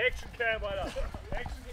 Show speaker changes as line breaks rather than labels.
Action cam, Alter. Action